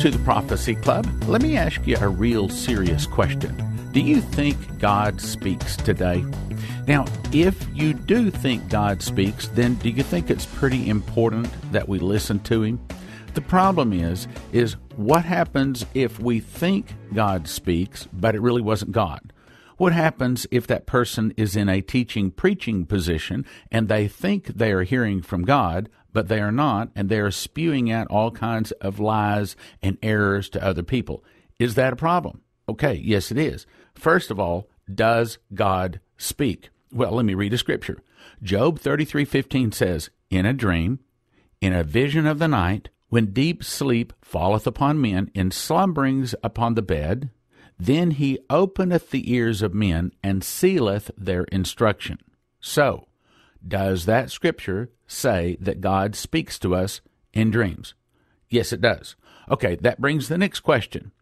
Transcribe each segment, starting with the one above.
To the Prophecy Club. Let me ask you a real serious question. Do you think God speaks today? Now, if you do think God speaks, then do you think it's pretty important that we listen to him? The problem is is what happens if we think God speaks, but it really wasn't God? What happens if that person is in a teaching preaching position and they think they are hearing from God, but they are not, and they are spewing out all kinds of lies and errors to other people. Is that a problem? Okay, yes, it is. First of all, does God speak? Well, let me read a scripture. Job 33:15 says, "In a dream, in a vision of the night, when deep sleep falleth upon men, in slumberings upon the bed, then he openeth the ears of men and sealeth their instruction." So, does that scripture say that God speaks to us in dreams? Yes, it does. Okay, that brings the next question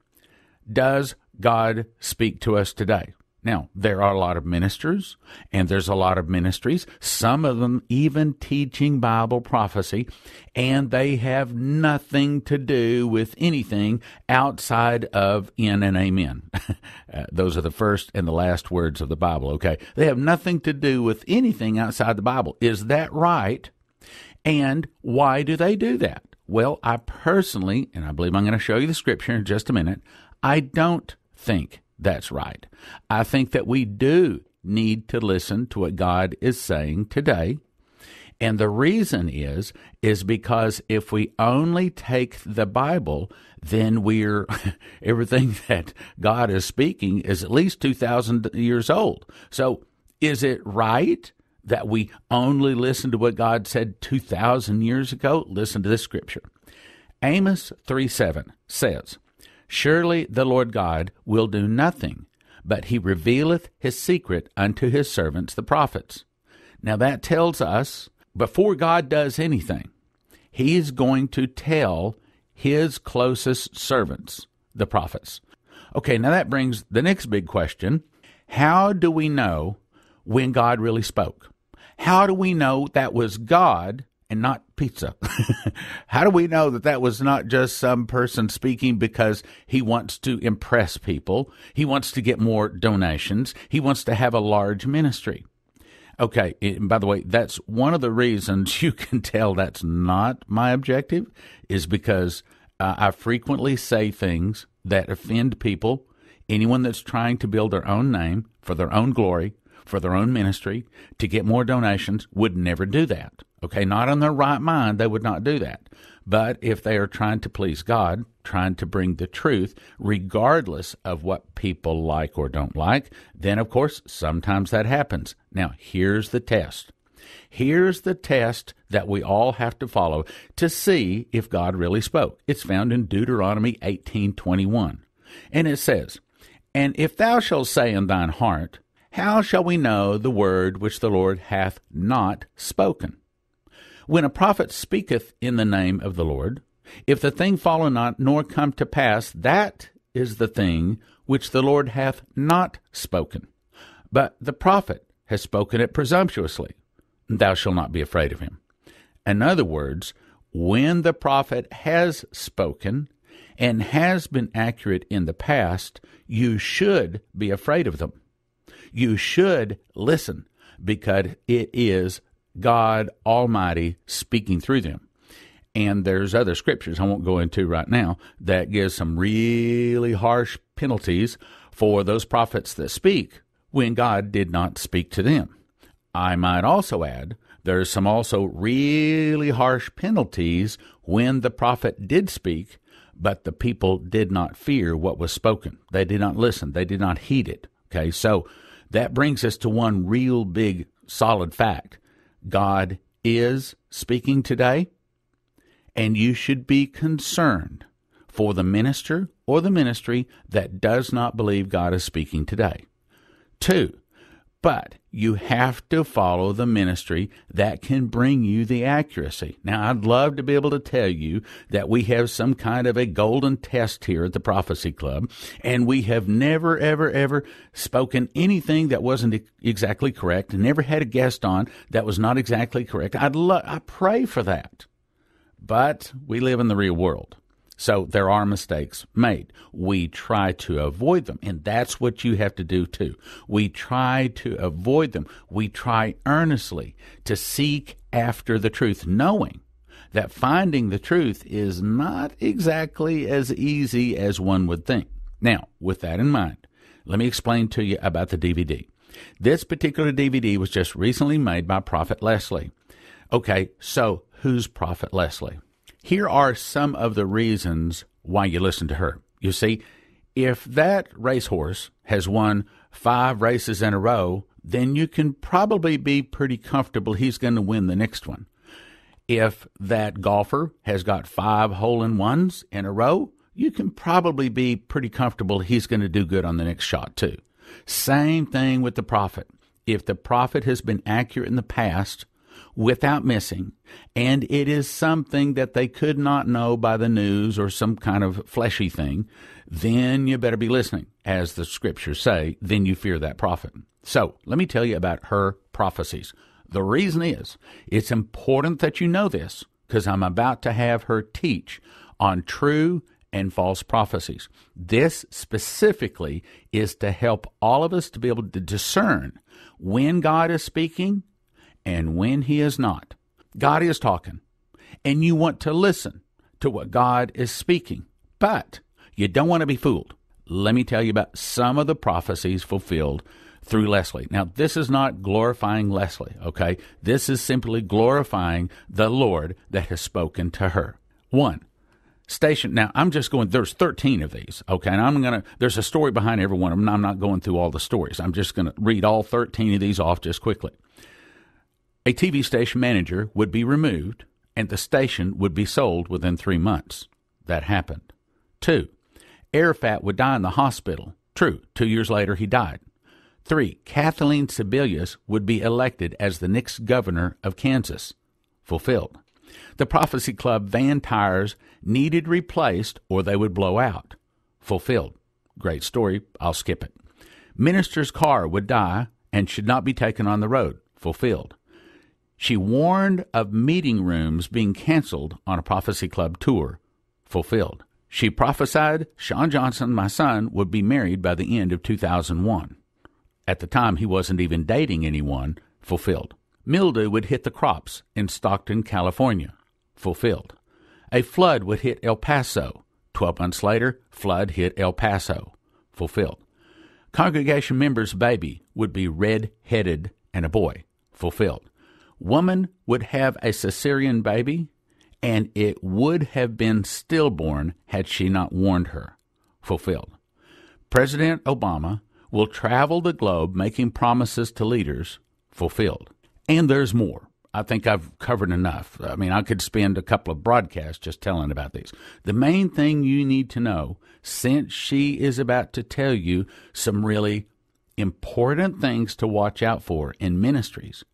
Does God speak to us today? Now, there are a lot of ministers and there's a lot of ministries, some of them even teaching Bible prophecy, and they have nothing to do with anything outside of in and amen. uh, those are the first and the last words of the Bible, okay? They have nothing to do with anything outside the Bible. Is that right? And why do they do that? Well, I personally, and I believe I'm going to show you the scripture in just a minute, I don't think that's right. I think that we do need to listen to what God is saying today. And the reason is is because if we only take the Bible, then we're everything that God is speaking is at least 2000 years old. So, is it right that we only listen to what God said 2000 years ago? Listen to this scripture. Amos 3 7 says, Surely the Lord God will do nothing, but he revealeth his secret unto his servants the prophets. Now that tells us before God does anything, he is going to tell his closest servants, the prophets. Okay, now that brings the next big question. How do we know when God really spoke? How do we know that was God and not pizza? How do we know that that was not just some person speaking because he wants to impress people? He wants to get more donations. He wants to have a large ministry. Okay, and by the way, that's one of the reasons you can tell that's not my objective, is because uh, I frequently say things that offend people, anyone that's trying to build their own name for their own glory, for their own ministry, to get more donations, would never do that. Okay, not in their right mind, they would not do that. But if they are trying to please God, trying to bring the truth, regardless of what people like or don't like, then of course, sometimes that happens. Now, here's the test. Here's the test that we all have to follow to see if God really spoke. It's found in Deuteronomy 18:21. And it says, "And if thou shalt say in thine heart, how shall we know the word which the Lord hath not spoken?" When a prophet speaketh in the name of the Lord, if the thing follow not, nor come to pass, that is the thing which the Lord hath not spoken. But the prophet has spoken it presumptuously. Thou shalt not be afraid of him. In other words, when the prophet has spoken and has been accurate in the past, you should be afraid of them. You should listen because it is God Almighty speaking through them. And there's other scriptures I won't go into right now that gives some really harsh penalties for those prophets that speak when God did not speak to them. I might also add there's some also really harsh penalties when the prophet did speak, but the people did not fear what was spoken. They did not listen. They did not heed it. Okay, so that brings us to one real big solid fact God is speaking today, and you should be concerned for the minister or the ministry that does not believe God is speaking today. Two, but you have to follow the ministry that can bring you the accuracy. Now, I'd love to be able to tell you that we have some kind of a golden test here at the Prophecy Club, and we have never, ever, ever spoken anything that wasn't exactly correct, and never had a guest on that was not exactly correct. I'd lo- I pray for that. But we live in the real world. So there are mistakes made. We try to avoid them, and that's what you have to do too. We try to avoid them. We try earnestly to seek after the truth, knowing that finding the truth is not exactly as easy as one would think. Now, with that in mind, let me explain to you about the DVD. This particular DVD was just recently made by Prophet Leslie. Okay, so who's Prophet Leslie? Here are some of the reasons why you listen to her. You see, if that racehorse has won five races in a row, then you can probably be pretty comfortable he's going to win the next one. If that golfer has got five hole in ones in a row, you can probably be pretty comfortable he's going to do good on the next shot, too. Same thing with the prophet. If the prophet has been accurate in the past, without missing, and it is something that they could not know by the news or some kind of fleshy thing, then you better be listening. As the scriptures say, then you fear that prophet. So let me tell you about her prophecies. The reason is it's important that you know this because I'm about to have her teach on true and false prophecies. This specifically is to help all of us to be able to discern when God is speaking and when He is not. God is talking, and you want to listen to what God is speaking, but you don't want to be fooled. Let me tell you about some of the prophecies fulfilled through Leslie. Now, this is not glorifying Leslie, okay? This is simply glorifying the Lord that has spoken to her. One, station. Now, I'm just going, there's 13 of these, okay? And I'm going to, there's a story behind every one of them. I'm not going through all the stories. I'm just going to read all 13 of these off just quickly. A TV station manager would be removed and the station would be sold within three months. That happened. Two, Arafat would die in the hospital. True, two years later he died. Three, Kathleen Sebelius would be elected as the next governor of Kansas. Fulfilled. The Prophecy Club van tires needed replaced or they would blow out. Fulfilled. Great story. I'll skip it. Minister's car would die and should not be taken on the road. Fulfilled. She warned of meeting rooms being canceled on a Prophecy Club tour. Fulfilled. She prophesied Sean Johnson, my son, would be married by the end of 2001. At the time, he wasn't even dating anyone, fulfilled. Mildew would hit the crops in Stockton, California, fulfilled. A flood would hit El Paso. Twelve months later, flood hit El Paso, fulfilled. Congregation member's baby would be red headed and a boy, fulfilled. Woman would have a cesarean baby, and it would have been stillborn had she not warned her, fulfilled. President Obama will travel the globe making promises to leaders fulfilled. And there's more. I think I've covered enough. I mean, I could spend a couple of broadcasts just telling about these. The main thing you need to know, since she is about to tell you some really important things to watch out for in ministries,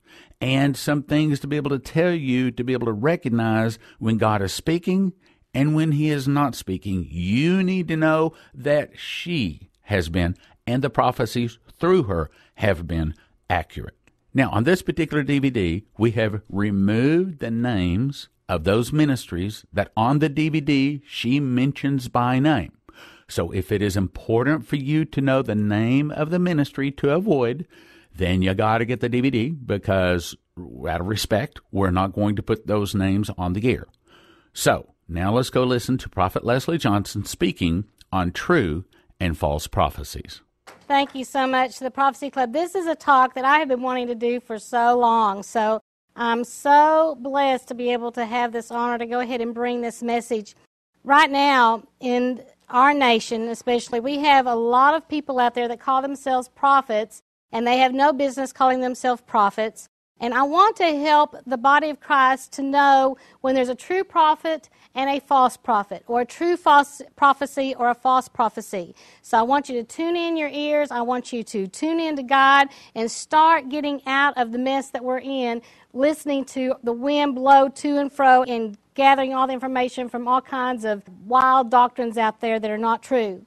and some things to be able to tell you to be able to recognize when God is speaking and when He is not speaking, you need to know that she has been and the prophecies through her have been accurate. Now, on this particular DVD, we have removed the names of those ministries that on the DVD she mentions by name. So, if it is important for you to know the name of the ministry to avoid, then you got to get the DVD because, out of respect, we're not going to put those names on the air. So, now let's go listen to Prophet Leslie Johnson speaking on true and false prophecies. Thank you so much to the Prophecy Club. This is a talk that I have been wanting to do for so long. So I'm so blessed to be able to have this honor to go ahead and bring this message. Right now, in our nation especially, we have a lot of people out there that call themselves prophets, and they have no business calling themselves prophets. And I want to help the body of Christ to know when there's a true prophet and a false prophet, or a true false prophecy or a false prophecy. So I want you to tune in your ears. I want you to tune in to God and start getting out of the mess that we're in, listening to the wind blow to and fro and gathering all the information from all kinds of wild doctrines out there that are not true.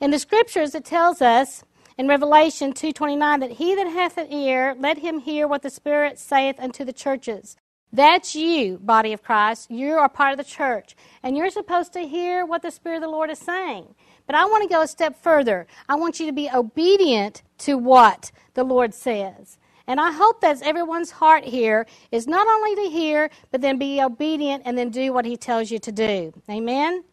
In the scriptures, it tells us in Revelation 2:29 that he that hath an ear let him hear what the Spirit saith unto the churches. That's you, body of Christ. You are part of the church. And you're supposed to hear what the Spirit of the Lord is saying. But I want to go a step further. I want you to be obedient to what the Lord says. And I hope that everyone's heart here is not only to hear, but then be obedient and then do what He tells you to do. Amen?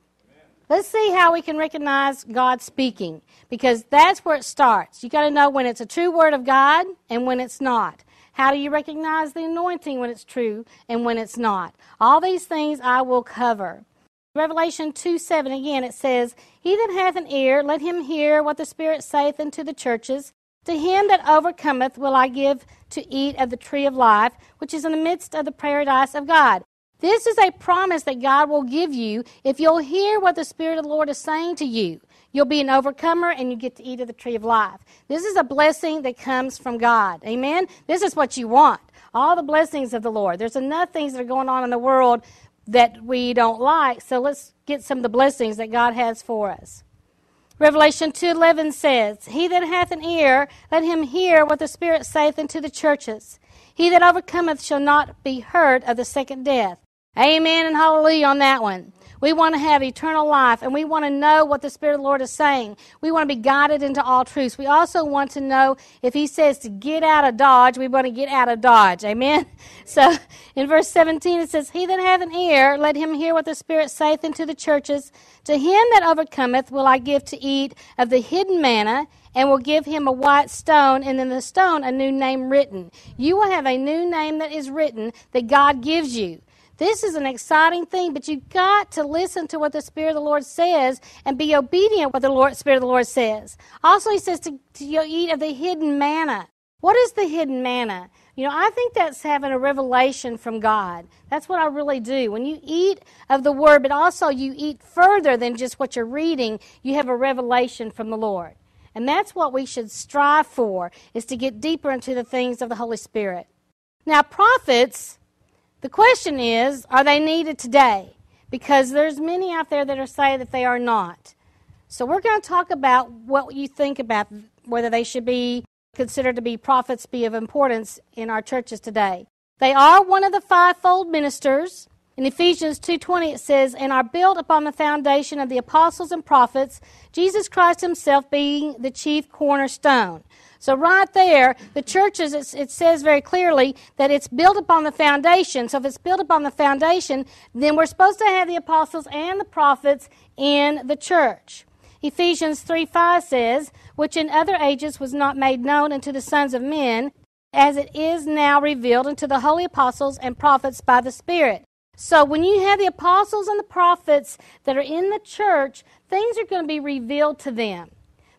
Let's see how we can recognize God speaking because that's where it starts. You got to know when it's a true word of God and when it's not. How do you recognize the anointing when it's true and when it's not? All these things I will cover. Revelation 2 7 again, it says, He that hath an ear, let him hear what the Spirit saith unto the churches. To him that overcometh will I give to eat of the tree of life, which is in the midst of the paradise of God. This is a promise that God will give you if you'll hear what the Spirit of the Lord is saying to you. You'll be an overcomer and you get to eat of the tree of life. This is a blessing that comes from God. Amen? This is what you want. All the blessings of the Lord. There's enough things that are going on in the world that we don't like, so let's get some of the blessings that God has for us. Revelation 2:11 says, "He that hath an ear, let him hear what the Spirit saith unto the churches. He that overcometh shall not be hurt of the second death." Amen and hallelujah on that one. We want to have eternal life and we want to know what the Spirit of the Lord is saying. We want to be guided into all truths. We also want to know if He says to get out of Dodge, we want to get out of Dodge. Amen? So in verse 17 it says, He that hath an ear, let him hear what the Spirit saith unto the churches. To him that overcometh will I give to eat of the hidden manna and will give him a white stone, and in the stone a new name written. You will have a new name that is written that God gives you. This is an exciting thing, but you've got to listen to what the Spirit of the Lord says and be obedient what the Lord, Spirit of the Lord says. Also, he says to, to eat of the hidden manna. What is the hidden manna? You know, I think that's having a revelation from God. That's what I really do. When you eat of the Word, but also you eat further than just what you're reading, you have a revelation from the Lord. And that's what we should strive for, is to get deeper into the things of the Holy Spirit. Now, prophets the question is, are they needed today? Because there's many out there that are saying that they are not. So we're going to talk about what you think about whether they should be considered to be prophets be of importance in our churches today. They are one of the fivefold ministers. In Ephesians 2:20 it says, "And are built upon the foundation of the apostles and prophets, Jesus Christ himself being the chief cornerstone." So, right there, the churches, it says very clearly that it's built upon the foundation. So, if it's built upon the foundation, then we're supposed to have the apostles and the prophets in the church. Ephesians 3 5 says, Which in other ages was not made known unto the sons of men, as it is now revealed unto the holy apostles and prophets by the Spirit. So, when you have the apostles and the prophets that are in the church, things are going to be revealed to them.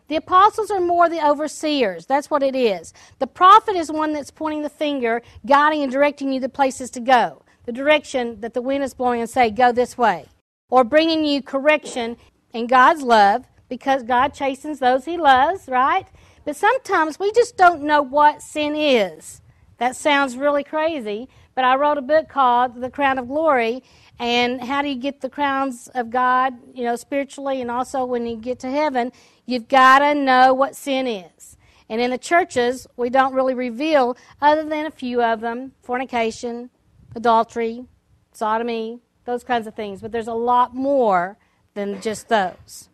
The apostles are more the overseers. That's what it is. The prophet is one that's pointing the finger, guiding and directing you the places to go. The direction that the wind is blowing and say, go this way. Or bringing you correction in God's love because God chastens those he loves, right? But sometimes we just don't know what sin is. That sounds really crazy, but I wrote a book called The Crown of Glory, and how do you get the crowns of God, you know, spiritually and also when you get to heaven, you've got to know what sin is. And in the churches, we don't really reveal, other than a few of them fornication, adultery, sodomy, those kinds of things. But there's a lot more than just those.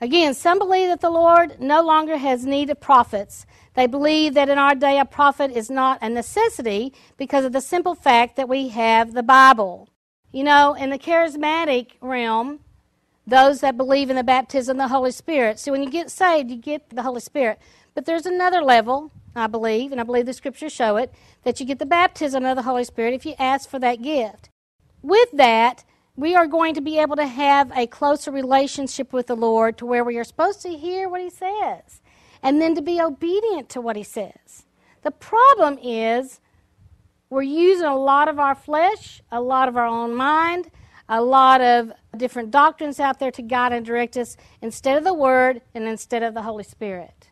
Again, some believe that the Lord no longer has need of prophets. They believe that in our day a prophet is not a necessity because of the simple fact that we have the Bible. You know, in the charismatic realm, those that believe in the baptism of the Holy Spirit. So when you get saved, you get the Holy Spirit. But there's another level, I believe, and I believe the scriptures show it, that you get the baptism of the Holy Spirit if you ask for that gift. With that, we are going to be able to have a closer relationship with the Lord to where we are supposed to hear what He says and then to be obedient to what He says. The problem is we're using a lot of our flesh, a lot of our own mind, a lot of different doctrines out there to guide and direct us instead of the Word and instead of the Holy Spirit.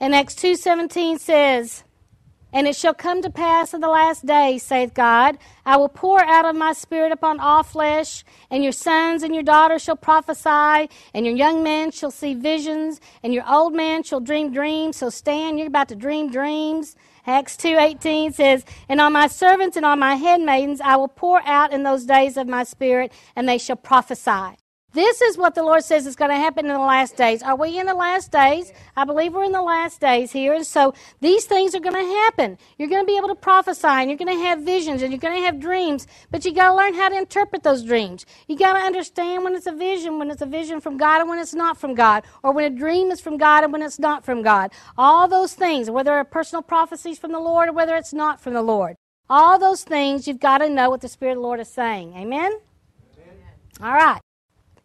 And Acts 2.17 says, And it shall come to pass in the last days, saith God, I will pour out of my spirit upon all flesh, and your sons and your daughters shall prophesy, and your young men shall see visions, and your old men shall dream dreams. So Stan, you're about to dream dreams. Acts 2:18 says, "And on my servants and on my handmaidens I will pour out in those days of my spirit, and they shall prophesy." This is what the Lord says is going to happen in the last days. Are we in the last days? I believe we're in the last days here. And so these things are going to happen. You're going to be able to prophesy and you're going to have visions and you're going to have dreams, but you got to learn how to interpret those dreams. You got to understand when it's a vision, when it's a vision from God and when it's not from God, or when a dream is from God and when it's not from God. All those things, whether they're personal prophecies from the Lord or whether it's not from the Lord. All those things, you've got to know what the Spirit of the Lord is saying. Amen? Amen. All right.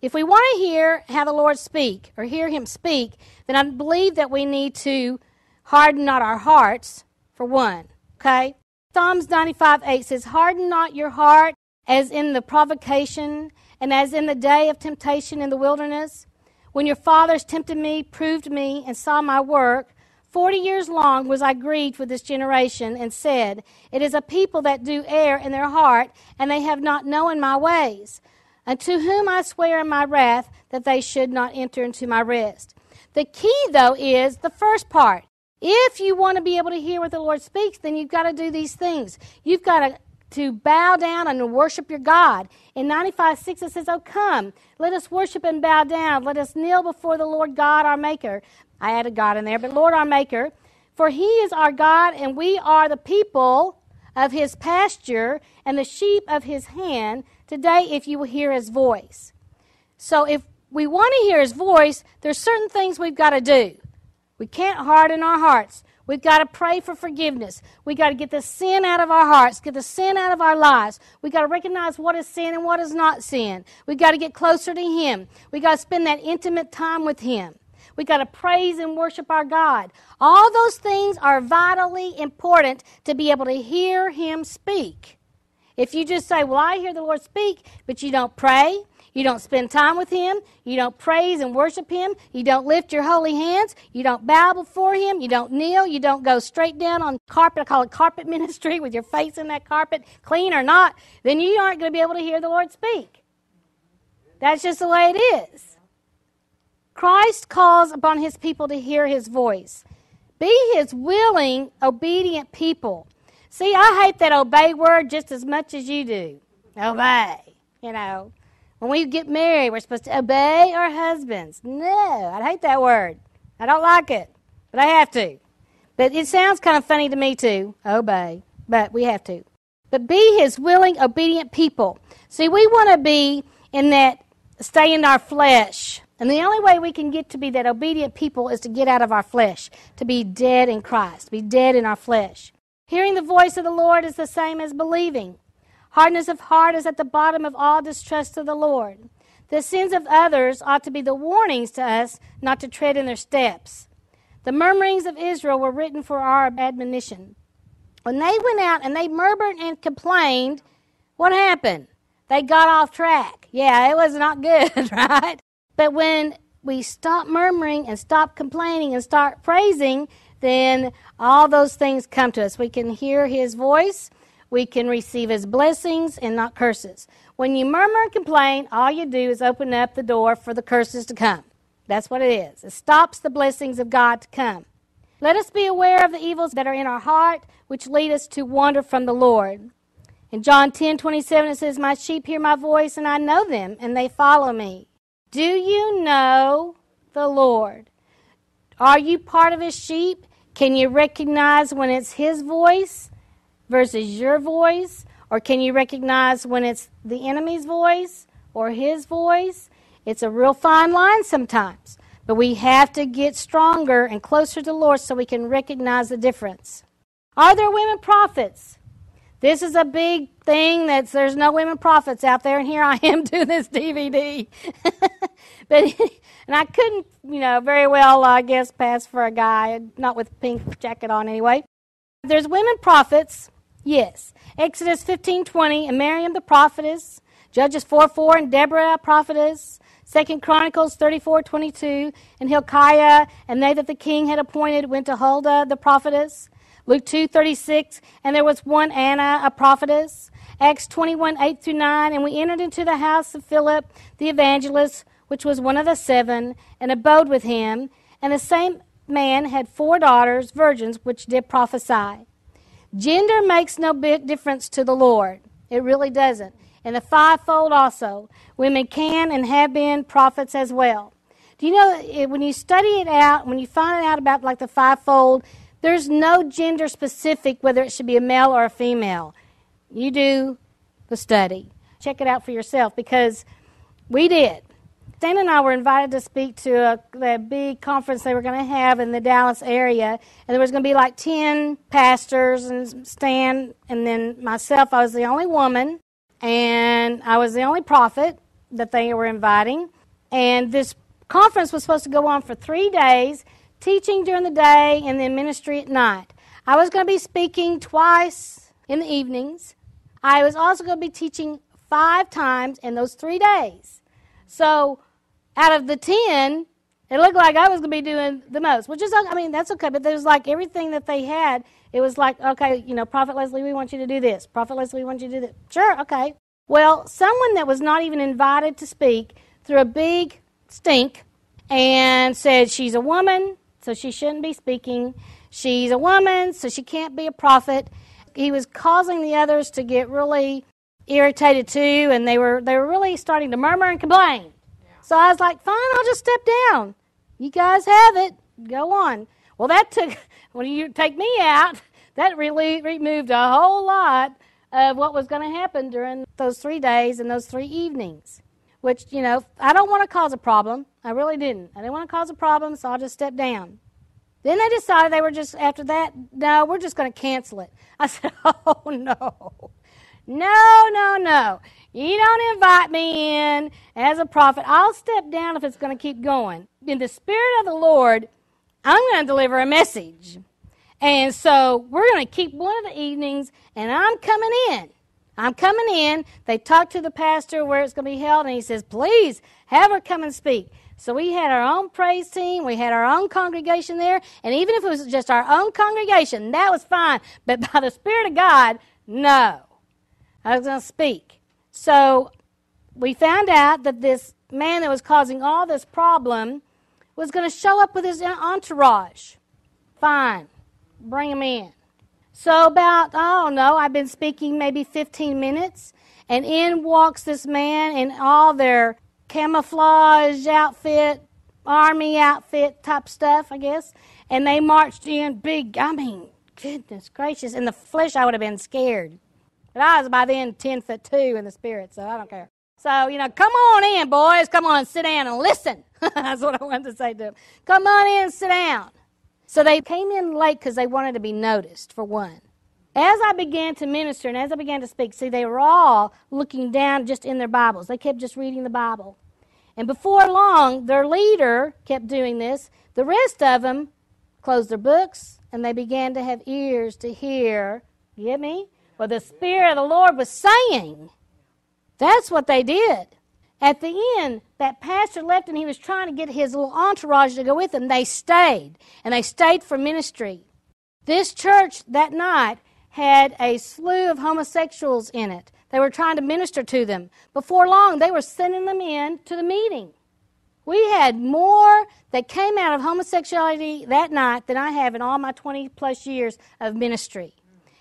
If we want to hear how the Lord speak or hear Him speak, then I believe that we need to harden not our hearts, for one. Okay? Psalms 95 8 says, Harden not your heart as in the provocation and as in the day of temptation in the wilderness. When your fathers tempted me, proved me, and saw my work, Forty years long was I grieved with this generation, and said, It is a people that do err in their heart, and they have not known my ways unto whom I swear in my wrath that they should not enter into my rest. The key, though, is the first part. If you want to be able to hear what the Lord speaks, then you've got to do these things. You've got to, to bow down and worship your God. In 95 6, it says, Oh, come, let us worship and bow down. Let us kneel before the Lord God, our Maker. I added God in there, but Lord, our Maker. For he is our God, and we are the people of his pasture and the sheep of his hand today if you will hear his voice. So if we want to hear his voice, there's certain things we've got to do. We can't harden our hearts. We've got to pray for forgiveness. We've got to get the sin out of our hearts, get the sin out of our lives. We've got to recognize what is sin and what is not sin. We've got to get closer to Him. We've got to spend that intimate time with Him. We've got to praise and worship our God. All those things are vitally important to be able to hear Him speak. If you just say, Well, I hear the Lord speak, but you don't pray, you don't spend time with Him, you don't praise and worship Him, you don't lift your holy hands, you don't bow before Him, you don't kneel, you don't go straight down on carpet, I call it carpet ministry, with your face in that carpet, clean or not, then you aren't going to be able to hear the Lord speak. That's just the way it is. Christ calls upon His people to hear His voice. Be His willing, obedient people. See, I hate that obey word just as much as you do. Obey. You know, when we get married, we're supposed to obey our husbands. No, I hate that word. I don't like it, but I have to. But it sounds kind of funny to me too. Obey, but we have to. But be his willing, obedient people. See, we want to be in that, stay in our flesh. And the only way we can get to be that obedient people is to get out of our flesh, to be dead in Christ, be dead in our flesh. Hearing the voice of the Lord is the same as believing. Hardness of heart is at the bottom of all distrust of the Lord. The sins of others ought to be the warnings to us not to tread in their steps. The murmurings of Israel were written for our admonition. When they went out and they murmured and complained, what happened? They got off track. Yeah, it was not good, right? But when we stop murmuring and stop complaining and start praising, then all those things come to us. We can hear His voice, we can receive His blessings and not curses. When you murmur and complain, all you do is open up the door for the curses to come. That's what it is. It stops the blessings of God to come. Let us be aware of the evils that are in our heart, which lead us to wander from the Lord. In John 10 27, it says, My sheep hear my voice, and I know them, and they follow me. Do you know the Lord? Are you part of his sheep? Can you recognize when it's his voice versus your voice? Or can you recognize when it's the enemy's voice or his voice? It's a real fine line sometimes. But we have to get stronger and closer to the Lord so we can recognize the difference. Are there women prophets? This is a big thing that there's no women prophets out there, and here I am doing this DVD. but and I couldn't, you know, very well, I guess, pass for a guy, not with pink jacket on anyway. There's women prophets, yes. Exodus 15:20, and Miriam the prophetess, Judges 4:4, and Deborah prophetess, Second Chronicles 34:22, and Hilkiah and they that the king had appointed went to Huldah the prophetess. Luke 2 36, and there was one Anna, a prophetess. Acts 21 8 through 9, and we entered into the house of Philip the evangelist, which was one of the seven, and abode with him. And the same man had four daughters, virgins, which did prophesy. Gender makes no big difference to the Lord. It really doesn't. And the fivefold also. Women can and have been prophets as well. Do you know when you study it out, when you find out about like the fivefold, there's no gender specific whether it should be a male or a female. You do the study. Check it out for yourself because we did. Stan and I were invited to speak to a, a big conference they were going to have in the Dallas area, and there was going to be like 10 pastors and Stan, and then myself. I was the only woman, and I was the only prophet that they were inviting. And this conference was supposed to go on for three days, teaching during the day and then ministry at night. I was going to be speaking twice in the evenings. I was also going to be teaching five times in those three days. So out of the 10, it looked like I was going to be doing the most, which is, I mean, that's okay. But there was like everything that they had. It was like, okay, you know, Prophet Leslie, we want you to do this. Prophet Leslie, we want you to do this. Sure, okay. Well, someone that was not even invited to speak threw a big stink and said she's a woman, so she shouldn't be speaking. She's a woman, so she can't be a prophet. He was causing the others to get really irritated too, and they were they were really starting to murmur and complain. So I was like, fine, I'll just step down. You guys have it. Go on. Well, that took, when you take me out, that really removed a whole lot of what was going to happen during those three days and those three evenings. Which, you know, I don't want to cause a problem. I really didn't. I didn't want to cause a problem, so I'll just step down. Then they decided they were just, after that, no, we're just going to cancel it. I said, oh, no. No, no, no. You don't invite me in as a prophet. I'll step down if it's going to keep going. In the Spirit of the Lord, I'm going to deliver a message. And so we're going to keep one of the evenings, and I'm coming in. I'm coming in. They talked to the pastor where it's going to be held, and he says, Please have her come and speak. So we had our own praise team, we had our own congregation there, and even if it was just our own congregation, that was fine. But by the Spirit of God, no. I was going to speak. So we found out that this man that was causing all this problem was going to show up with his entourage. Fine, bring him in. So, about, I don't know, I've been speaking maybe 15 minutes, and in walks this man in all their camouflage outfit, army outfit type stuff, I guess. And they marched in big, I mean, goodness gracious. In the flesh, I would have been scared. But I was by then 10 foot 2 in the spirit, so I don't care. So, you know, come on in, boys. Come on, sit down and listen. That's what I wanted to say to them. Come on in sit down. So they came in late because they wanted to be noticed, for one. As I began to minister and as I began to speak, see, they were all looking down just in their Bibles. They kept just reading the Bible. And before long, their leader kept doing this. The rest of them closed their books and they began to have ears to hear. Get me? What the Spirit of the Lord was saying. That's what they did. At the end, that pastor left and he was trying to get his little entourage to go with him. They stayed, and they stayed for ministry. This church that night had a slew of homosexuals in it. They were trying to minister to them. Before long, they were sending them in to the meeting. We had more that came out of homosexuality that night than I have in all my 20 plus years of ministry.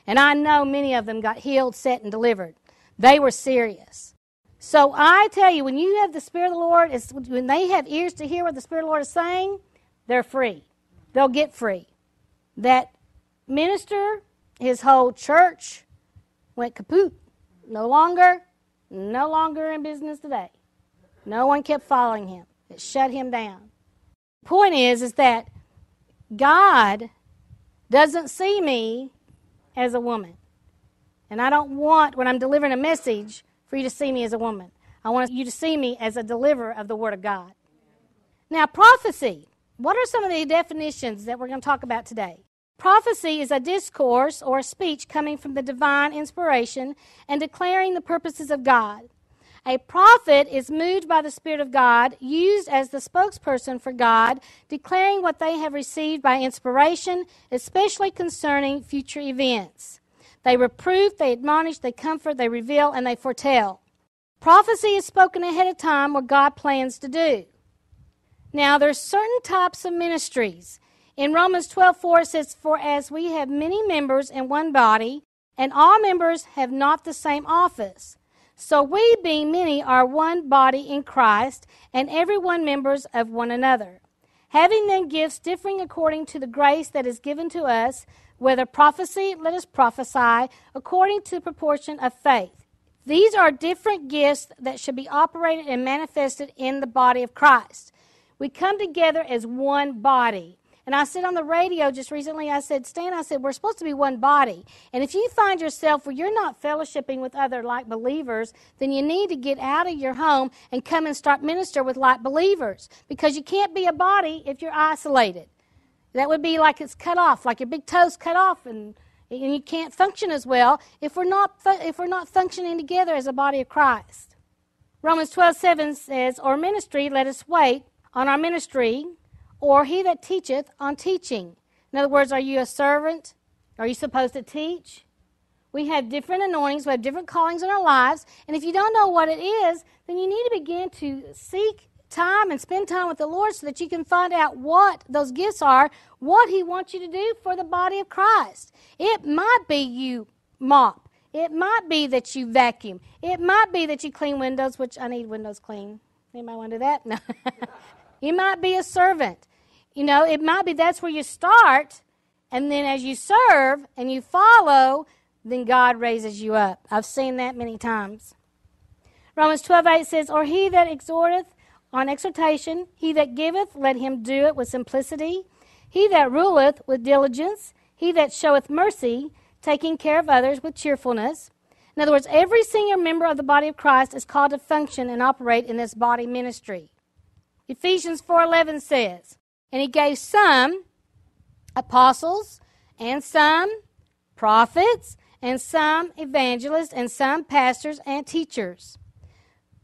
And I know many of them got healed, set, and delivered. They were serious. So I tell you, when you have the Spirit of the Lord, when they have ears to hear what the Spirit of the Lord is saying, they're free. They'll get free. That minister, his whole church went kaput. No longer, no longer in business today. No one kept following him. It shut him down. Point is, is that God doesn't see me as a woman. And I don't want, when I'm delivering a message, for you to see me as a woman. I want you to see me as a deliverer of the Word of God. Now, prophecy. What are some of the definitions that we're going to talk about today? Prophecy is a discourse or a speech coming from the divine inspiration and declaring the purposes of God. A prophet is moved by the Spirit of God, used as the spokesperson for God, declaring what they have received by inspiration, especially concerning future events. They reprove, they admonish, they comfort, they reveal, and they foretell. Prophecy is spoken ahead of time what God plans to do. Now, there's certain types of ministries. In Romans 12:4 it says, "For as we have many members in one body, and all members have not the same office, so we, being many, are one body in Christ, and every one members of one another. Having then gifts differing according to the grace that is given to us, whether prophecy, let us prophesy according to the proportion of faith. These are different gifts that should be operated and manifested in the body of Christ. We come together as one body. And I said on the radio just recently, I said, Stan, I said, we're supposed to be one body. And if you find yourself where you're not fellowshipping with other like believers, then you need to get out of your home and come and start minister with like believers. Because you can't be a body if you're isolated. That would be like it's cut off, like your big toes cut off, and, and you can't function as well if we're not if we're not functioning together as a body of Christ. Romans 12:7 says, "Or ministry, let us wait on our ministry, or he that teacheth on teaching." In other words, are you a servant? Are you supposed to teach? We have different anointings, we have different callings in our lives, and if you don't know what it is, then you need to begin to seek time and spend time with the Lord so that you can find out what those gifts are, what He wants you to do for the body of Christ. It might be you mop. It might be that you vacuum. It might be that you clean windows, which I need windows clean. Anybody want to do that? No. you might be a servant. You know, it might be that's where you start, and then as you serve and you follow, then God raises you up. I've seen that many times. Romans 12 8 says, Or he that exhorteth on exhortation, he that giveth, let him do it with simplicity. He that ruleth with diligence, he that showeth mercy, taking care of others with cheerfulness. In other words, every senior member of the body of Christ is called to function and operate in this body ministry. Ephesians 4:11 says, "And he gave some apostles, and some prophets, and some evangelists, and some pastors and teachers."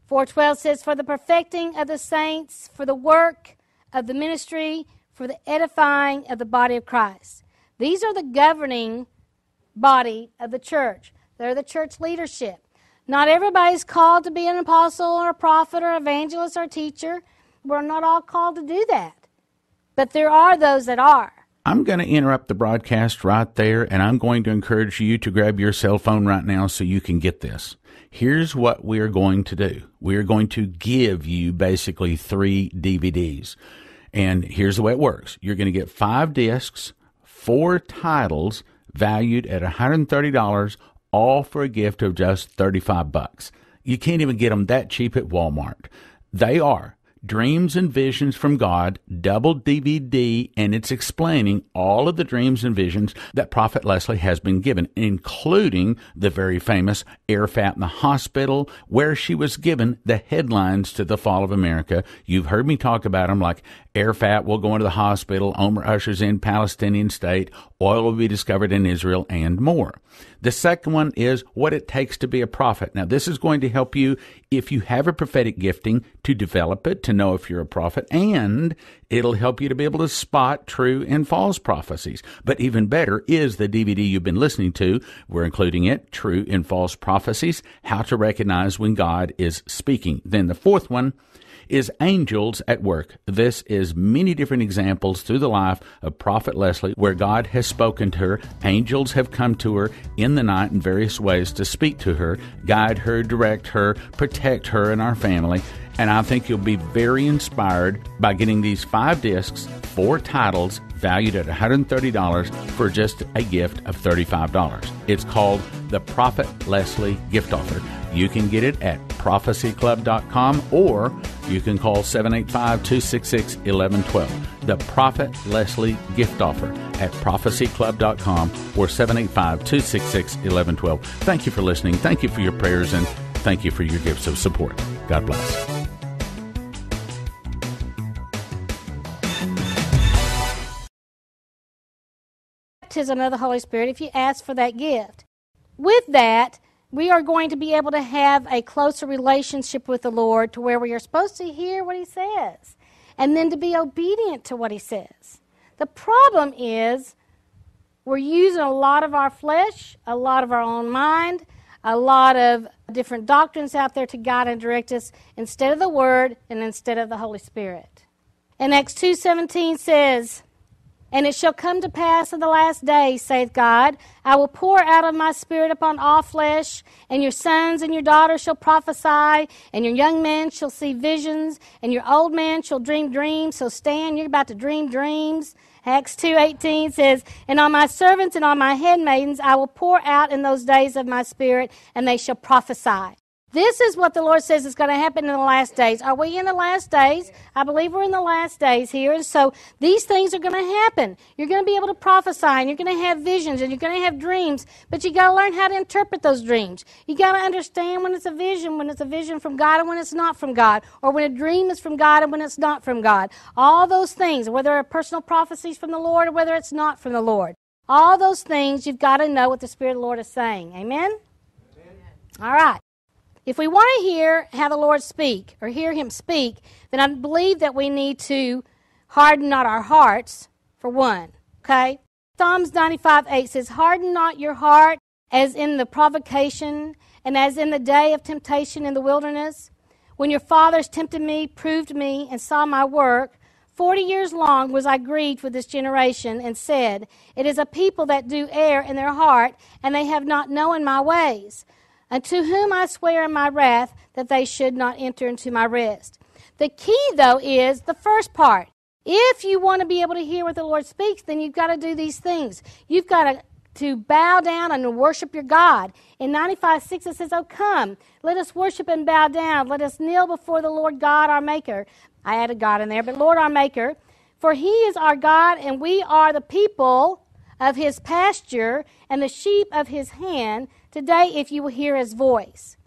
412 says, For the perfecting of the saints, for the work of the ministry, for the edifying of the body of Christ. These are the governing body of the church. They're the church leadership. Not everybody's called to be an apostle or a prophet or evangelist or teacher. We're not all called to do that. But there are those that are. I'm going to interrupt the broadcast right there, and I'm going to encourage you to grab your cell phone right now so you can get this. Here's what we're going to do. We're going to give you basically three DVDs. And here's the way it works. You're going to get five discs, four titles valued at $130, all for a gift of just 35 bucks. You can't even get them that cheap at Walmart. They are Dreams and Visions from God, double DVD, and it's explaining all of the dreams and visions that Prophet Leslie has been given, including the very famous Arafat in the hospital, where she was given the headlines to the fall of America. You've heard me talk about them like Arafat will go into the hospital, Omar ushers in Palestinian state, oil will be discovered in Israel, and more. The second one is what it takes to be a prophet. Now, this is going to help you if you have a prophetic gifting to develop it, to know if you're a prophet, and it'll help you to be able to spot true and false prophecies. But even better is the DVD you've been listening to. We're including it, True and False Prophecies, How to Recognize When God is Speaking. Then the fourth one, is angels at work. This is many different examples through the life of Prophet Leslie where God has spoken to her. Angels have come to her in the night in various ways to speak to her, guide her, direct her, protect her and our family. And I think you'll be very inspired by getting these five discs, four titles, valued at $130 for just a gift of $35. It's called the Prophet Leslie Gift Offer. You can get it at prophecyclub.com or you can call 785 266 1112. The Prophet Leslie Gift Offer at prophecyclub.com or 785 266 1112. Thank you for listening. Thank you for your prayers and thank you for your gifts of support. God bless. Baptism of the Holy Spirit if you ask for that gift. With that, we are going to be able to have a closer relationship with the Lord to where we are supposed to hear what He says and then to be obedient to what He says. The problem is we're using a lot of our flesh, a lot of our own mind, a lot of different doctrines out there to guide and direct us instead of the Word and instead of the Holy Spirit. And Acts 2.17 says, and it shall come to pass in the last days, saith God, I will pour out of my spirit upon all flesh, and your sons and your daughters shall prophesy, and your young men shall see visions, and your old men shall dream dreams. So Stan, you're about to dream dreams. Acts 2:18 says, "And on my servants and on my handmaidens I will pour out in those days of my spirit, and they shall prophesy." This is what the Lord says is going to happen in the last days. Are we in the last days? I believe we're in the last days here. And so these things are going to happen. You're going to be able to prophesy and you're going to have visions and you're going to have dreams, but you got to learn how to interpret those dreams. You got to understand when it's a vision, when it's a vision from God and when it's not from God, or when a dream is from God and when it's not from God. All those things, whether they're personal prophecies from the Lord or whether it's not from the Lord. All those things, you've got to know what the Spirit of the Lord is saying. Amen? Amen. All right. If we want to hear how the Lord speak or hear Him speak, then I believe that we need to harden not our hearts, for one. Okay? Psalms 95 8 says, Harden not your heart as in the provocation and as in the day of temptation in the wilderness, when your fathers tempted me, proved me, and saw my work. Forty years long was I grieved with this generation, and said, It is a people that do err in their heart, and they have not known my ways unto whom I swear in my wrath that they should not enter into my rest. The key, though, is the first part. If you want to be able to hear what the Lord speaks, then you've got to do these things. You've got to, to bow down and worship your God. In 95 6, it says, Oh, come, let us worship and bow down. Let us kneel before the Lord God, our Maker. I added God in there, but Lord, our Maker. For he is our God, and we are the people of his pasture and the sheep of his hand today if you will hear his voice.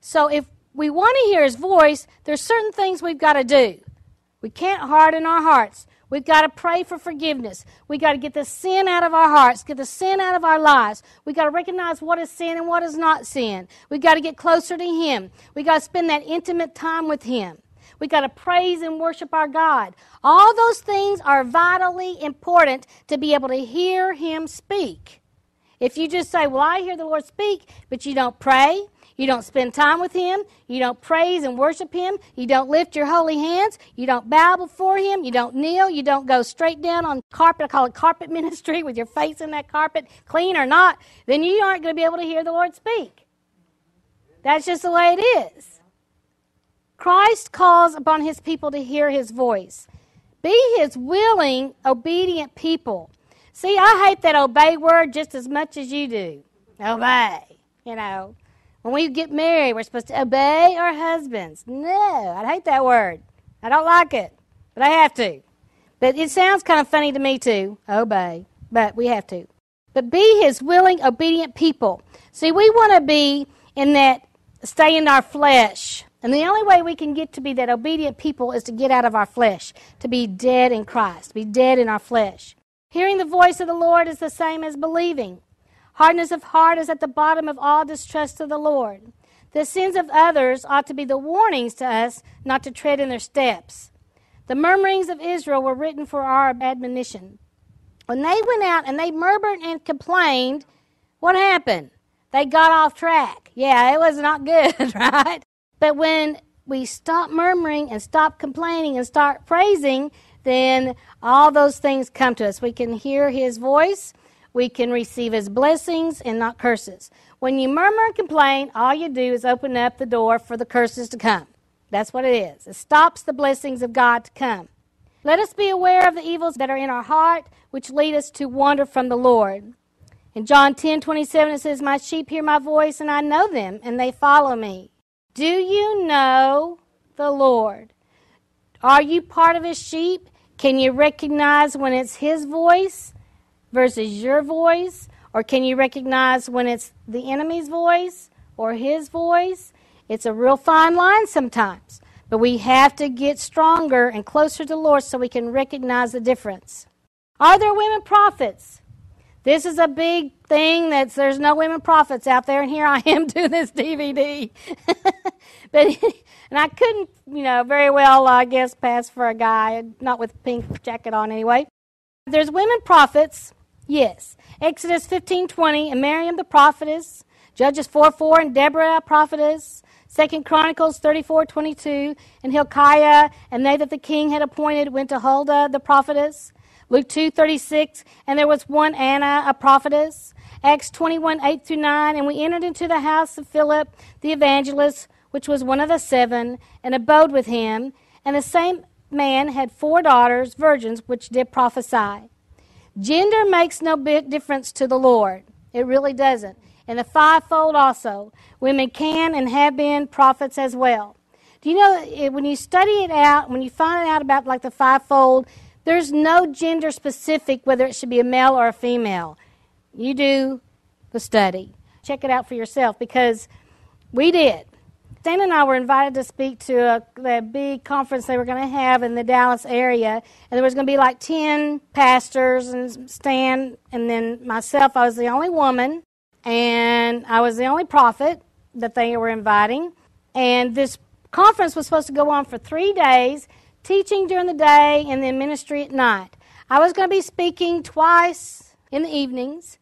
So if we want to hear his voice, there's certain things we've got to do. We can't harden our hearts. We've got to pray for forgiveness. We've got to get the sin out of our hearts, get the sin out of our lives. We've got to recognize what is sin and what is not sin. We've got to get closer to Him. We've got to spend that intimate time with Him. We've got to praise and worship our God. All those things are vitally important to be able to hear Him speak. If you just say, Well, I hear the Lord speak, but you don't pray, you don't spend time with Him, you don't praise and worship Him, you don't lift your holy hands, you don't bow before Him, you don't kneel, you don't go straight down on carpet, I call it carpet ministry, with your face in that carpet, clean or not, then you aren't going to be able to hear the Lord speak. That's just the way it is. Christ calls upon His people to hear His voice. Be His willing, obedient people. See, I hate that obey word just as much as you do. Obey. You know, when we get married, we're supposed to obey our husbands. No, I hate that word. I don't like it, but I have to. But it sounds kind of funny to me too. Obey, but we have to. But be his willing, obedient people. See, we want to be in that, stay in our flesh. And the only way we can get to be that obedient people is to get out of our flesh, to be dead in Christ, be dead in our flesh. Hearing the voice of the Lord is the same as believing. Hardness of heart is at the bottom of all distrust of the Lord. The sins of others ought to be the warnings to us not to tread in their steps. The murmurings of Israel were written for our admonition. When they went out and they murmured and complained, what happened? They got off track. Yeah, it was not good, right? But when we stop murmuring and stop complaining and start praising, then all those things come to us. We can hear His voice, we can receive His blessings and not curses. When you murmur and complain, all you do is open up the door for the curses to come. That's what it is. It stops the blessings of God to come. Let us be aware of the evils that are in our heart, which lead us to wander from the Lord. In John 10 27, it says, My sheep hear my voice, and I know them, and they follow me. Do you know the Lord? Are you part of his sheep? Can you recognize when it's his voice versus your voice? Or can you recognize when it's the enemy's voice or his voice? It's a real fine line sometimes. But we have to get stronger and closer to the Lord so we can recognize the difference. Are there women prophets? This is a big thing that's there's no women prophets out there, and here I am doing this DVD. but and I couldn't, you know, very well, I guess, pass for a guy, not with pink jacket on anyway. There's women prophets, yes. Exodus 15:20, and Miriam the prophetess. Judges 4:4, and Deborah prophetess. Second Chronicles 34:22, and Hilkiah and they that the king had appointed went to Huldah the prophetess. Luke 2:36, and there was one Anna, a prophetess. Acts 21, 8 through 9, and we entered into the house of Philip the evangelist, which was one of the seven, and abode with him. And the same man had four daughters, virgins, which did prophesy. Gender makes no big difference to the Lord. It really doesn't. And the fivefold also. Women can and have been prophets as well. Do you know eh, when you study it out, when you find out about like the fivefold, there's no gender specific whether it should be a male or a female. You do the study. Check it out for yourself because we did. Stan and I were invited to speak to a, the big conference they were going to have in the Dallas area, and there was going to be like 10 pastors and Stan, and then myself. I was the only woman, and I was the only prophet that they were inviting. And this conference was supposed to go on for three days, teaching during the day and then ministry at night. I was going to be speaking twice in the evenings.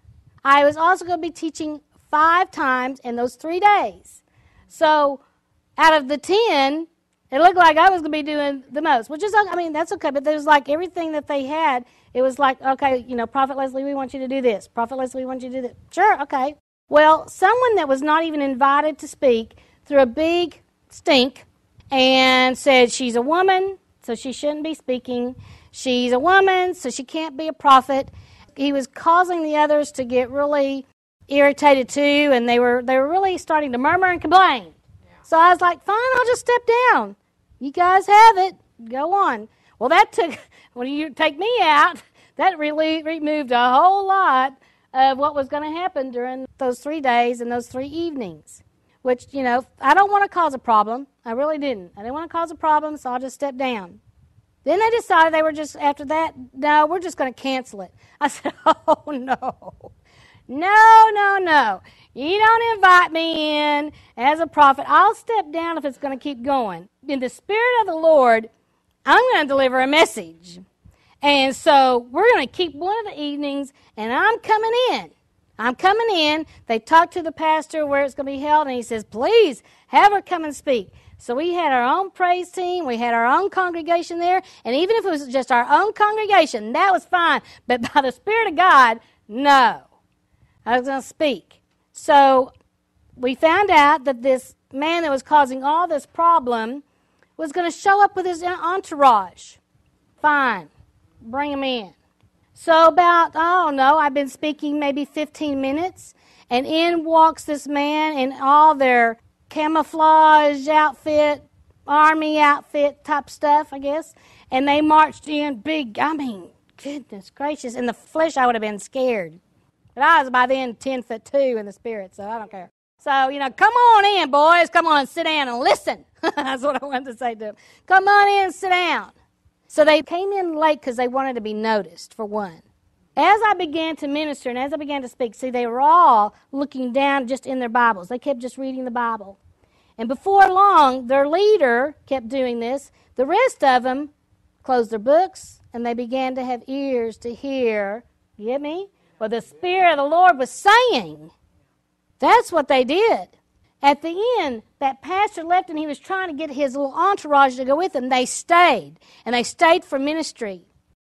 I was also going to be teaching five times in those three days. So out of the 10, it looked like I was going to be doing the most, which is, I mean, that's okay. But there was like everything that they had. It was like, okay, you know, Prophet Leslie, we want you to do this. Prophet Leslie, we want you to do that. Sure, okay. Well, someone that was not even invited to speak threw a big stink and said she's a woman, so she shouldn't be speaking. She's a woman, so she can't be a prophet. He was causing the others to get really irritated too, and they were they were really starting to murmur and complain. So I was like, fine, I'll just step down. You guys have it. Go on. Well, that took when you take me out, that really removed a whole lot of what was going to happen during those three days and those three evenings. Which, you know, I don't want to cause a problem. I really didn't. I didn't want to cause a problem, so I'll just step down. Then they decided they were just, after that, no, we're just going to cancel it. I said, oh, no. No, no, no. You don't invite me in as a prophet. I'll step down if it's going to keep going. In the Spirit of the Lord, I'm going to deliver a message. And so we're going to keep one of the evenings, and I'm coming in. I'm coming in. They talked to the pastor where it's going to be held, and he says, please have her come and speak. So we had our own praise team. We had our own congregation there. And even if it was just our own congregation, that was fine. But by the Spirit of God, no. I was going to speak. So we found out that this man that was causing all this problem was going to show up with his entourage. Fine bring him in. So, about, I don't know, I've been speaking maybe 15 minutes, and in walks this man in all their camouflage outfit, army outfit type stuff, I guess. And they marched in big, I mean, goodness gracious. In the flesh, I would have been scared. But I was by then 10 foot 2 in the spirit, so I don't care. So, you know, come on in, boys. Come on, sit down and listen. That's what I wanted to say to them. Come on in, sit down. So they came in late because they wanted to be noticed, for one. As I began to minister and as I began to speak, see, they were all looking down just in their Bibles. They kept just reading the Bible. And before long, their leader kept doing this. The rest of them closed their books and they began to have ears to hear. Get me? What the Spirit of the Lord was saying. That's what they did. At the end, that pastor left and he was trying to get his little entourage to go with him. They stayed, and they stayed for ministry.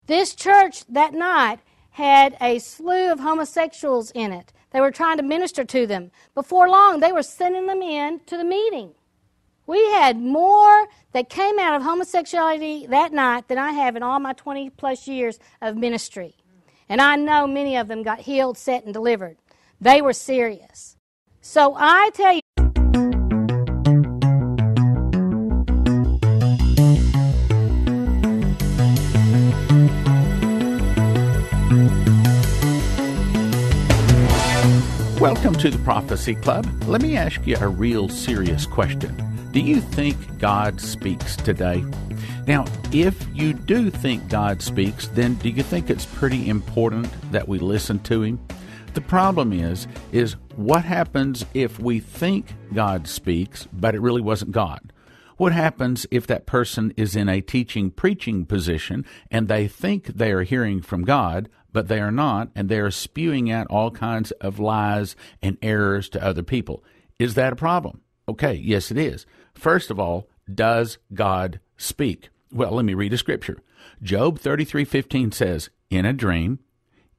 This church that night had a slew of homosexuals in it. They were trying to minister to them. Before long, they were sending them in to the meeting. We had more that came out of homosexuality that night than I have in all my 20 plus years of ministry. And I know many of them got healed, set, and delivered. They were serious. So I tell you, Welcome to the Prophecy Club. Let me ask you a real serious question. Do you think God speaks today? Now, if you do think God speaks, then do you think it's pretty important that we listen to him? The problem is is what happens if we think God speaks but it really wasn't God? What happens if that person is in a teaching preaching position and they think they are hearing from God but they are not and they are spewing out all kinds of lies and errors to other people? Is that a problem? Okay, yes it is. First of all, does God speak? Well, let me read a scripture. Job 33:15 says, "In a dream,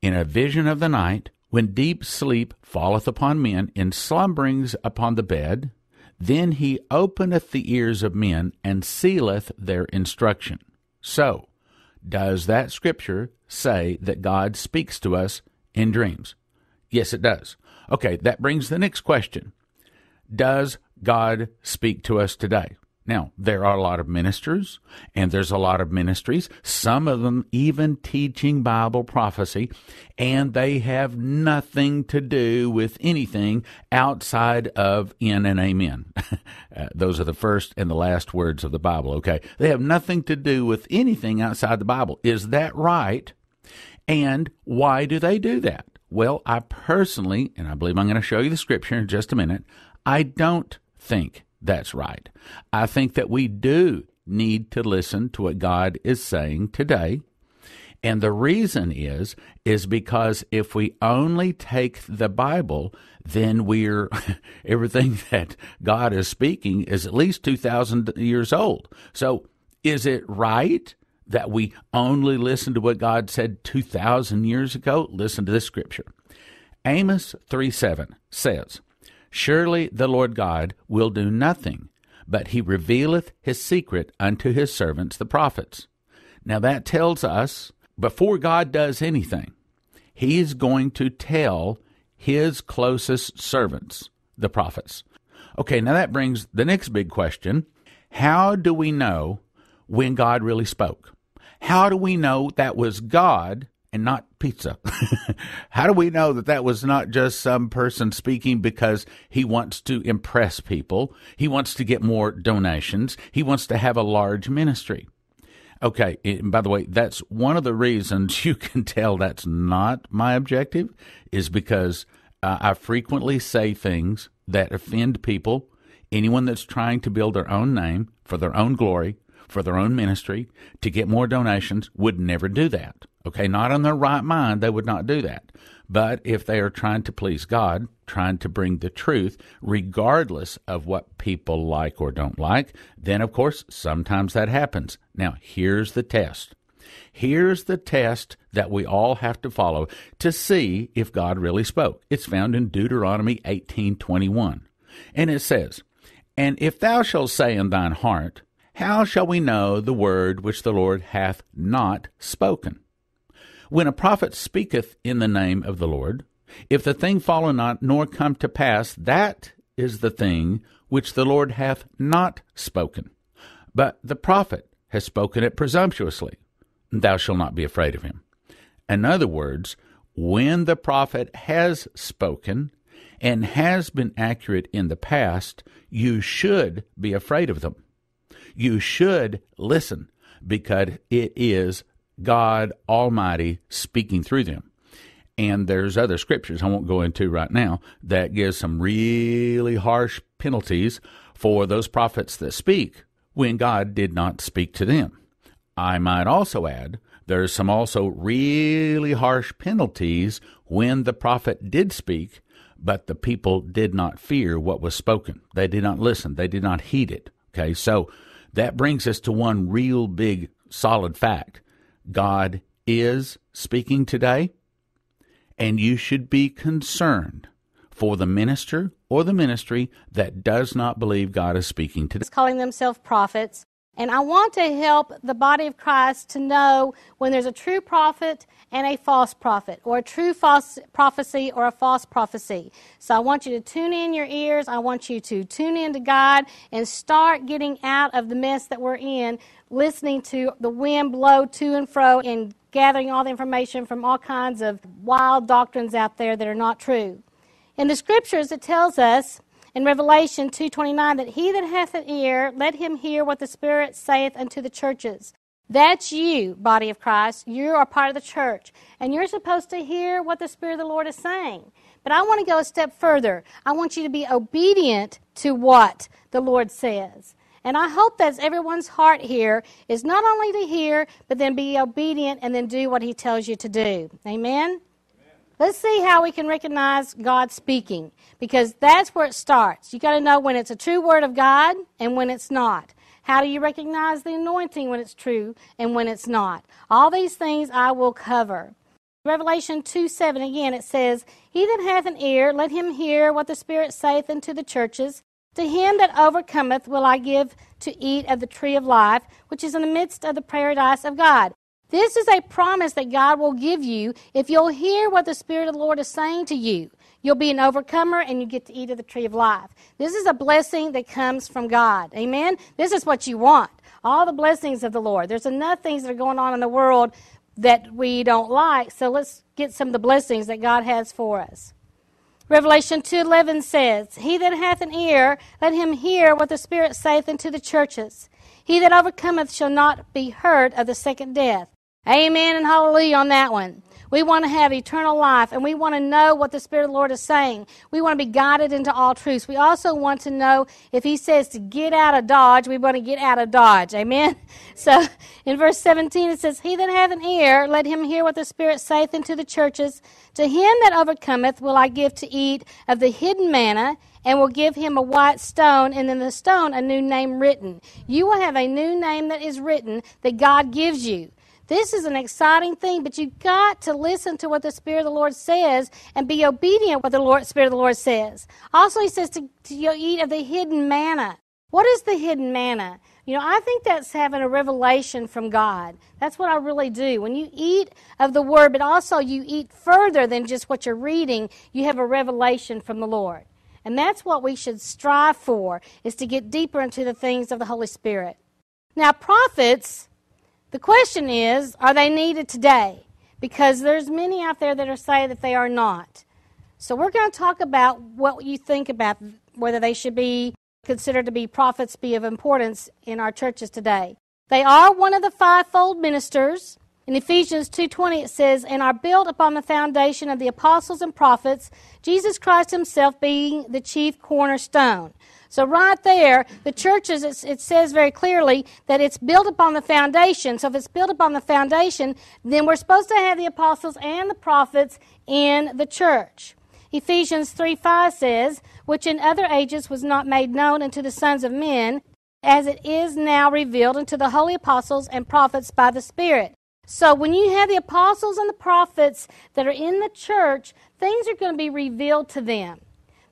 in a vision of the night, when deep sleep falleth upon men, in slumberings upon the bed, then he openeth the ears of men and sealeth their instruction. So, does that scripture say that God speaks to us in dreams? Yes, it does. Okay, that brings the next question Does God speak to us today? Now, there are a lot of ministers and there's a lot of ministries, some of them even teaching Bible prophecy, and they have nothing to do with anything outside of in and amen. uh, those are the first and the last words of the Bible, okay? They have nothing to do with anything outside the Bible. Is that right? And why do they do that? Well, I personally, and I believe I'm going to show you the scripture in just a minute, I don't think that's right. I think that we do need to listen to what God is saying today. And the reason is is because if we only take the Bible, then we're everything that God is speaking is at least 2000 years old. So, is it right that we only listen to what God said 2000 years ago? Listen to this scripture. Amos 3 7 says, Surely the Lord God will do nothing, but he revealeth his secret unto his servants the prophets. Now that tells us before God does anything, he is going to tell his closest servants, the prophets. Okay, now that brings the next big question. How do we know when God really spoke? How do we know that was God and not pizza. How do we know that that was not just some person speaking because he wants to impress people? He wants to get more donations. He wants to have a large ministry. Okay, and by the way, that's one of the reasons you can tell that's not my objective, is because uh, I frequently say things that offend people. Anyone that's trying to build their own name for their own glory, for their own ministry, to get more donations, would never do that. Okay, not in their right mind, they would not do that. But if they are trying to please God, trying to bring the truth, regardless of what people like or don't like, then of course, sometimes that happens. Now, here's the test. Here's the test that we all have to follow to see if God really spoke. It's found in Deuteronomy 18:21. And it says, "And if thou shalt say in thine heart, how shall we know the word which the Lord hath not spoken?" When a prophet speaketh in the name of the Lord, if the thing follow not, nor come to pass, that is the thing which the Lord hath not spoken. But the prophet has spoken it presumptuously. Thou shalt not be afraid of him. In other words, when the prophet has spoken and has been accurate in the past, you should be afraid of them. You should listen because it is God Almighty speaking through them. And there's other scriptures I won't go into right now that gives some really harsh penalties for those prophets that speak when God did not speak to them. I might also add there's some also really harsh penalties when the prophet did speak, but the people did not fear what was spoken. They did not listen. They did not heed it. Okay, so that brings us to one real big solid fact God is speaking today, and you should be concerned for the minister or the ministry that does not believe God is speaking today. Calling themselves prophets. And I want to help the body of Christ to know when there's a true prophet and a false prophet, or a true false prophecy or a false prophecy. So I want you to tune in your ears. I want you to tune in to God and start getting out of the mess that we're in listening to the wind blow to and fro and gathering all the information from all kinds of wild doctrines out there that are not true. In the scriptures, it tells us in Revelation 2:29 that he that hath an ear let him hear what the Spirit saith unto the churches. That's you, body of Christ. You are part of the church, and you're supposed to hear what the Spirit of the Lord is saying. But I want to go a step further. I want you to be obedient to what the Lord says. And I hope that's everyone's heart here is not only to hear, but then be obedient and then do what He tells you to do. Amen? Let's see how we can recognize God speaking because that's where it starts. You got to know when it's a true word of God and when it's not. How do you recognize the anointing when it's true and when it's not? All these things I will cover. Revelation 2 7 again, it says, He that hath an ear, let him hear what the Spirit saith unto the churches. To him that overcometh will I give to eat of the tree of life, which is in the midst of the paradise of God. This is a promise that God will give you if you'll hear what the Spirit of the Lord is saying to you. You'll be an overcomer and you get to eat of the tree of life. This is a blessing that comes from God. Amen? This is what you want. All the blessings of the Lord. There's enough things that are going on in the world that we don't like, so let's get some of the blessings that God has for us. Revelation 2:11 says, "He that hath an ear, let him hear what the Spirit saith unto the churches. He that overcometh shall not be hurt of the second death." Amen and hallelujah on that one. We want to have eternal life and we want to know what the Spirit of the Lord is saying. We want to be guided into all truths. We also want to know if He says to get out of Dodge, we want to get out of Dodge. Amen? So in verse 17 it says, He that hath an ear, let him hear what the Spirit saith unto the churches. To him that overcometh will I give to eat of the hidden manna and will give him a white stone, and in the stone a new name written. You will have a new name that is written that God gives you. This is an exciting thing, but you've got to listen to what the Spirit of the Lord says and be obedient what the Lord, Spirit of the Lord says. Also, he says to, to eat of the hidden manna. What is the hidden manna? You know, I think that's having a revelation from God. That's what I really do. When you eat of the Word, but also you eat further than just what you're reading, you have a revelation from the Lord. And that's what we should strive for, is to get deeper into the things of the Holy Spirit. Now, prophets the question is, are they needed today? Because there's many out there that are saying that they are not. So we're going to talk about what you think about whether they should be considered to be prophets be of importance in our churches today. They are one of the fivefold ministers. In Ephesians 2:20 it says, "And are built upon the foundation of the apostles and prophets, Jesus Christ himself being the chief cornerstone." So, right there, the churches, it says very clearly that it's built upon the foundation. So, if it's built upon the foundation, then we're supposed to have the apostles and the prophets in the church. Ephesians 3 5 says, Which in other ages was not made known unto the sons of men, as it is now revealed unto the holy apostles and prophets by the Spirit. So, when you have the apostles and the prophets that are in the church, things are going to be revealed to them.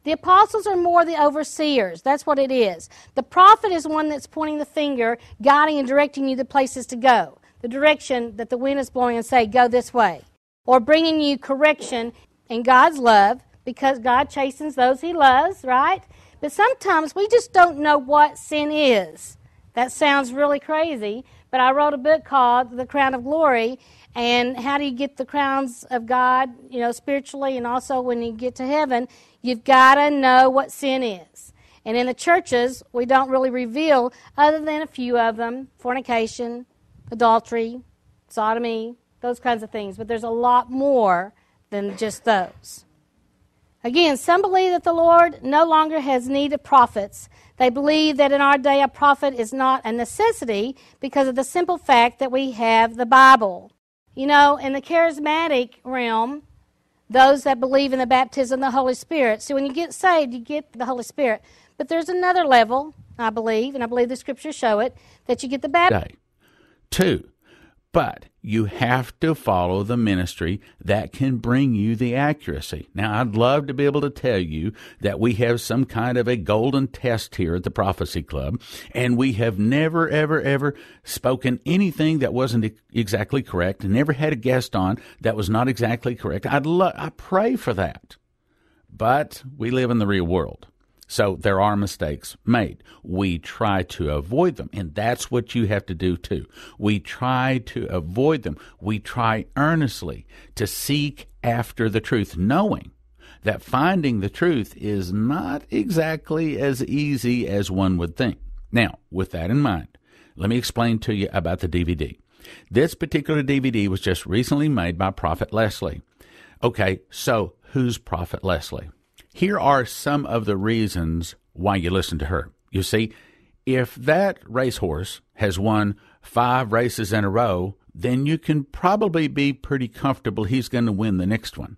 The apostles are more the overseers. That's what it is. The prophet is one that's pointing the finger, guiding and directing you the places to go. The direction that the wind is blowing and say, go this way. Or bringing you correction in God's love because God chastens those he loves, right? But sometimes we just don't know what sin is. That sounds really crazy, but I wrote a book called The Crown of Glory, and how do you get the crowns of God, you know, spiritually and also when you get to heaven, you've got to know what sin is. And in the churches, we don't really reveal, other than a few of them fornication, adultery, sodomy, those kinds of things. But there's a lot more than just those. Again, some believe that the Lord no longer has need of prophets. They believe that in our day a prophet is not a necessity because of the simple fact that we have the Bible. You know, in the charismatic realm, those that believe in the baptism of the Holy Spirit. So when you get saved, you get the Holy Spirit. But there's another level, I believe, and I believe the scriptures show it, that you get the baptism. Two, but you have to follow the ministry that can bring you the accuracy. Now, I'd love to be able to tell you that we have some kind of a golden test here at the Prophecy Club, and we have never, ever, ever spoken anything that wasn't exactly correct, never had a guest on that was not exactly correct. I'd lo- I pray for that. But we live in the real world. So there are mistakes made. We try to avoid them. And that's what you have to do too. We try to avoid them. We try earnestly to seek after the truth, knowing that finding the truth is not exactly as easy as one would think. Now, with that in mind, let me explain to you about the DVD. This particular DVD was just recently made by Prophet Leslie. Okay, so who's Prophet Leslie? Here are some of the reasons why you listen to her. You see, if that racehorse has won five races in a row, then you can probably be pretty comfortable he's going to win the next one.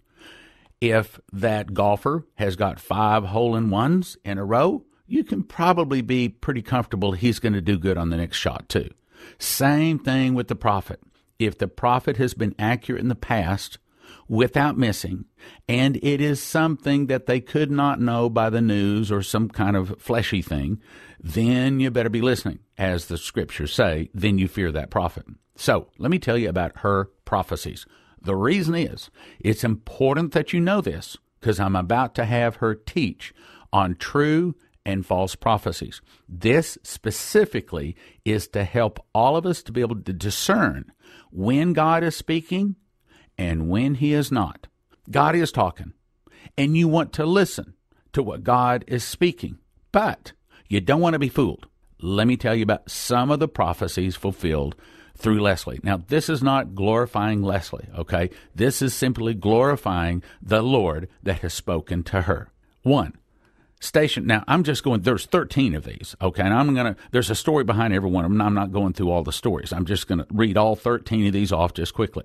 If that golfer has got five hole in ones in a row, you can probably be pretty comfortable he's going to do good on the next shot, too. Same thing with the prophet. If the prophet has been accurate in the past without missing, and it is something that they could not know by the news or some kind of fleshy thing, then you better be listening. As the scriptures say, then you fear that prophet. So let me tell you about her prophecies. The reason is it's important that you know this because I'm about to have her teach on true and false prophecies. This specifically is to help all of us to be able to discern when God is speaking and when He is not. God is talking, and you want to listen to what God is speaking, but you don't want to be fooled. Let me tell you about some of the prophecies fulfilled through Leslie. Now, this is not glorifying Leslie, okay? This is simply glorifying the Lord that has spoken to her. One, station. Now, I'm just going, there's 13 of these, okay? And I'm going to, there's a story behind every one of them. I'm not going through all the stories. I'm just going to read all 13 of these off just quickly.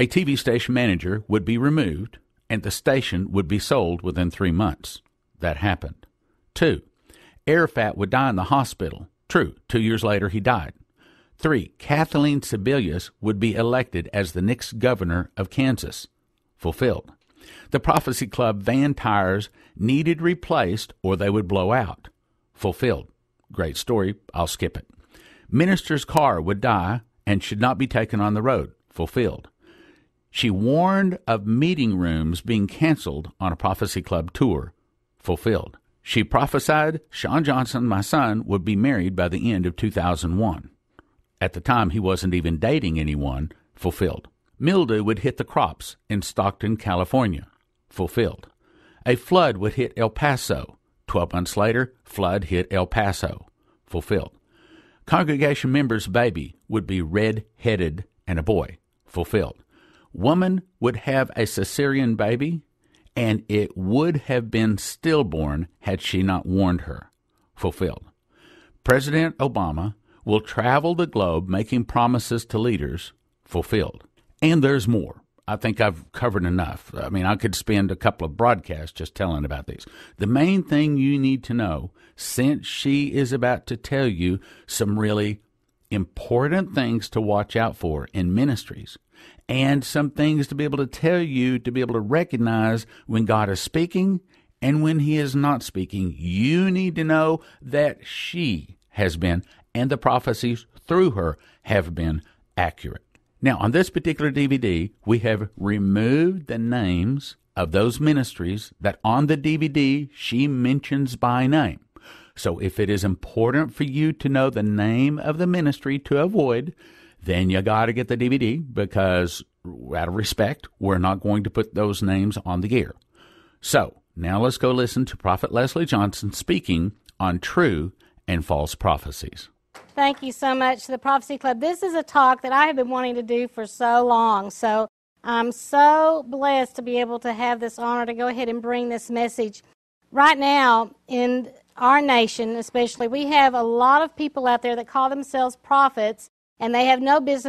A TV station manager would be removed and the station would be sold within three months. That happened. Two, Arafat would die in the hospital. True. Two years later, he died. Three, Kathleen Sebelius would be elected as the next governor of Kansas. Fulfilled. The Prophecy Club van tires needed replaced or they would blow out. Fulfilled. Great story. I'll skip it. Minister's car would die and should not be taken on the road. Fulfilled. She warned of meeting rooms being canceled on a Prophecy Club tour. Fulfilled. She prophesied Sean Johnson, my son, would be married by the end of 2001. At the time, he wasn't even dating anyone. Fulfilled. Mildew would hit the crops in Stockton, California. Fulfilled. A flood would hit El Paso. Twelve months later, flood hit El Paso. Fulfilled. Congregation member's baby would be red headed and a boy. Fulfilled. Woman would have a cesarean baby, and it would have been stillborn had she not warned her. Fulfilled. President Obama will travel the globe making promises to leaders. Fulfilled. And there's more. I think I've covered enough. I mean, I could spend a couple of broadcasts just telling about these. The main thing you need to know, since she is about to tell you some really important things to watch out for in ministries, and some things to be able to tell you to be able to recognize when God is speaking and when He is not speaking, you need to know that she has been, and the prophecies through her have been accurate. Now, on this particular DVD, we have removed the names of those ministries that on the DVD she mentions by name. So if it is important for you to know the name of the ministry to avoid, then you got to get the DVD because, out of respect, we're not going to put those names on the gear. So now let's go listen to Prophet Leslie Johnson speaking on true and false prophecies. Thank you so much to the Prophecy Club. This is a talk that I have been wanting to do for so long. So I'm so blessed to be able to have this honor to go ahead and bring this message. Right now, in our nation especially, we have a lot of people out there that call themselves prophets, and they have no business